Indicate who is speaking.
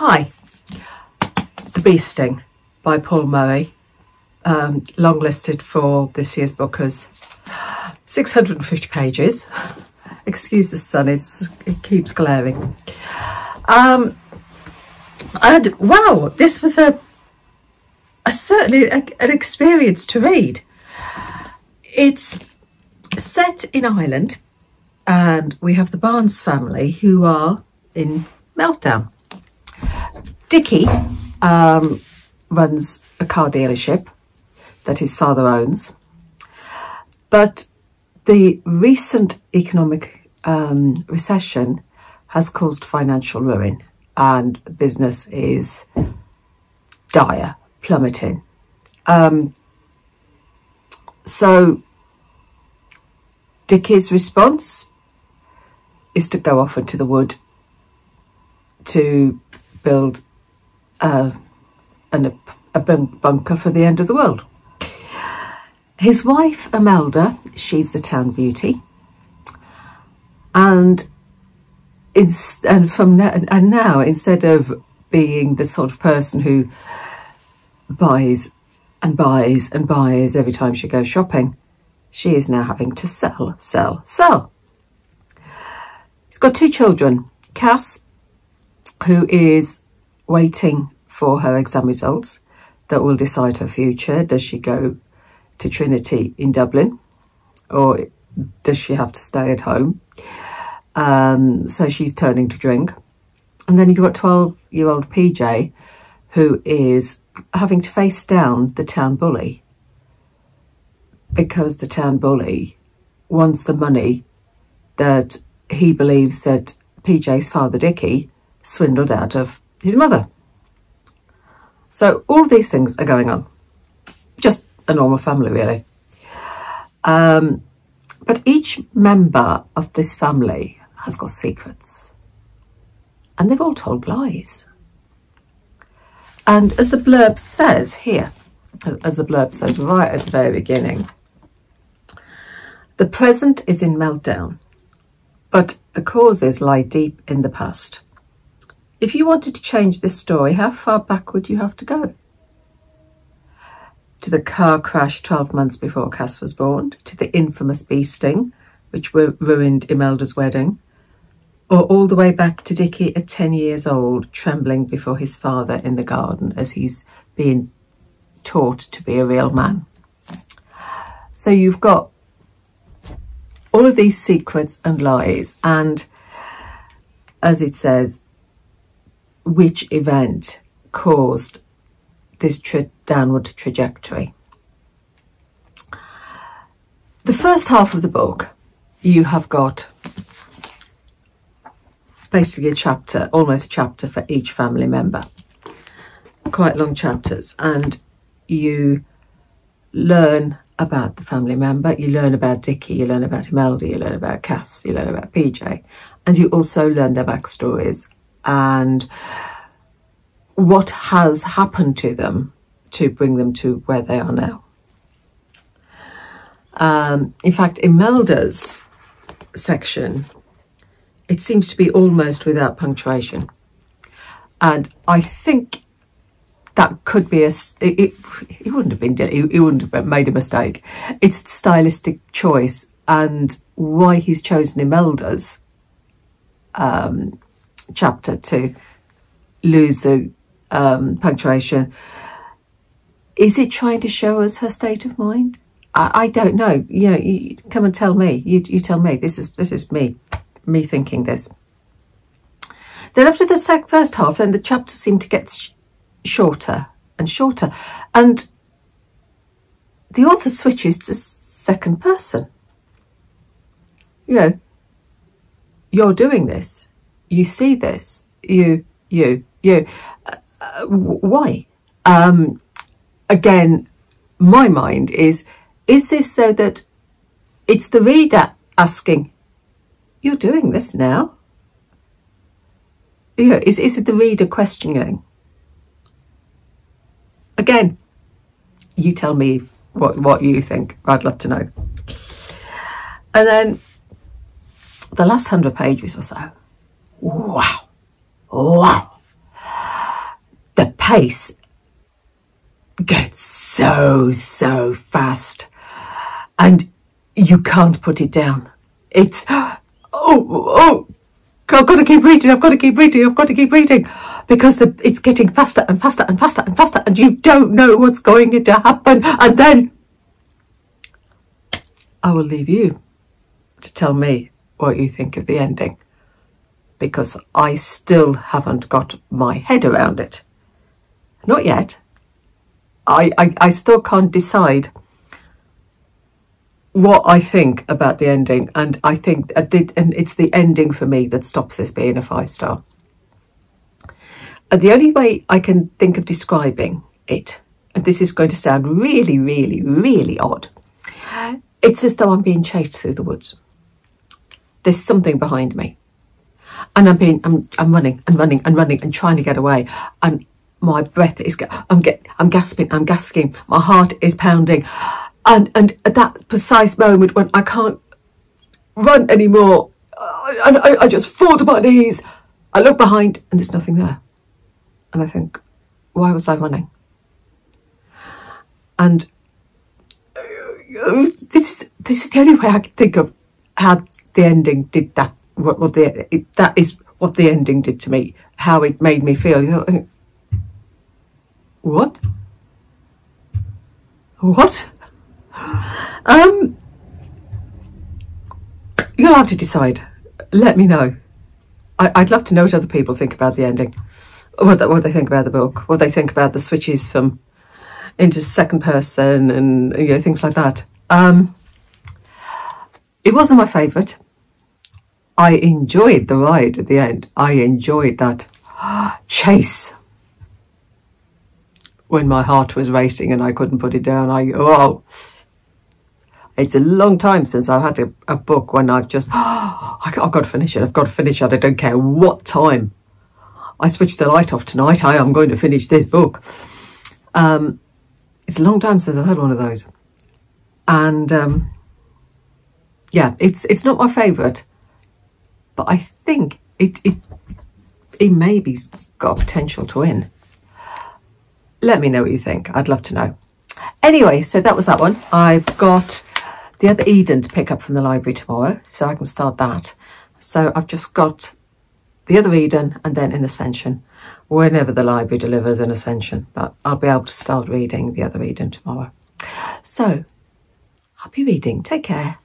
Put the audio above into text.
Speaker 1: Hi, The Bee Sting by Paul Murray, um, long listed for this year's Booker's 650 pages. Excuse the sun, it's, it keeps glaring. Um, and wow, this was a, a certainly a, an experience to read. It's set in Ireland and we have the Barnes family who are in meltdown. Dickie um, runs a car dealership that his father owns, but the recent economic um, recession has caused financial ruin and business is dire, plummeting. Um, so Dickie's response is to go off into the wood to build a, an, a bunker for the end of the world. His wife, Imelda, she's the town beauty. And, and from now, and now, instead of being the sort of person who buys and buys and buys every time she goes shopping, she is now having to sell, sell, sell. He's got two children, Cass, who is waiting for her exam results that will decide her future. Does she go to Trinity in Dublin or does she have to stay at home? Um, so she's turning to drink. And then you've got 12 year old PJ who is having to face down the town bully because the town bully wants the money that he believes that PJ's father Dickie swindled out of his mother. So all these things are going on. Just a normal family, really. Um, but each member of this family has got secrets. And they've all told lies. And as the blurb says here, as the blurb says right at the very beginning, the present is in meltdown, but the causes lie deep in the past. If you wanted to change this story, how far back would you have to go? To the car crash 12 months before Cass was born, to the infamous bee sting, which ruined Imelda's wedding, or all the way back to Dickie at 10 years old, trembling before his father in the garden as he's being taught to be a real man. So you've got all of these secrets and lies and as it says which event caused this tra downward trajectory. The first half of the book, you have got basically a chapter, almost a chapter for each family member. Quite long chapters. And you learn about the family member, you learn about Dickie, you learn about Imelda, you learn about Cass, you learn about PJ, and you also learn their backstories and what has happened to them to bring them to where they are now. Um, in fact, Imelda's section, it seems to be almost without punctuation. And I think that could be a, it, it, it wouldn't have been, he, he wouldn't have made a mistake. It's stylistic choice and why he's chosen Imelda's um, chapter to lose the um, punctuation. Is it trying to show us her state of mind? I, I don't know. You know, you, come and tell me. You, you tell me. This is this is me, me thinking this. Then after the first half, then the chapter seemed to get sh shorter and shorter, and the author switches to second person. You know, you're doing this. You see this. You, you, you. Uh, uh, why? Um, again, my mind is, is this so that it's the reader asking, you're doing this now? Yeah, is, is it the reader questioning? Again, you tell me what, what you think. I'd love to know. And then the last hundred pages or so, wow, wow. The pace gets so, so fast and you can't put it down. It's, oh, oh, I've got to keep reading, I've got to keep reading, I've got to keep reading because the, it's getting faster and faster and faster and faster and you don't know what's going to happen. And then I will leave you to tell me what you think of the ending because I still haven't got my head around it. Not yet. I, I, I still can't decide what I think about the ending, and I think and it's the ending for me that stops this being a five star. the only way I can think of describing it, and this is going to sound really, really, really odd, it's as though I'm being chased through the woods. There's something behind me and I'm being, I'm, I'm running and running and running and trying to get away. And my breath is, I'm get, I'm gasping, I'm gasping. My heart is pounding. And, and at that precise moment when I can't run anymore, and I, I just fall to my knees, I look behind and there's nothing there. And I think, why was I running? And uh, this, this is the only way I can think of how the ending did that what, what the it, that is what the ending did to me, how it made me feel. You know, what? What? Um, you'll have to decide. Let me know. I, would love to know what other people think about the ending, what, what they think about the book, what they think about the switches from into second person and you know things like that. Um, it wasn't my favourite. I enjoyed the ride at the end. I enjoyed that chase when my heart was racing and I couldn't put it down. I oh, it's a long time since I've had a, a book when I've just oh, I've got to finish it. I've got to finish it. I don't care what time. I switched the light off tonight. I am going to finish this book. Um, it's a long time since I've had one of those, and um, yeah, it's it's not my favourite but I think it, it, it maybe got potential to win. Let me know what you think. I'd love to know. Anyway, so that was that one. I've got the other Eden to pick up from the library tomorrow, so I can start that. So I've just got the other Eden and then an Ascension, whenever the library delivers an Ascension. But I'll be able to start reading the other Eden tomorrow. So, happy reading. Take care.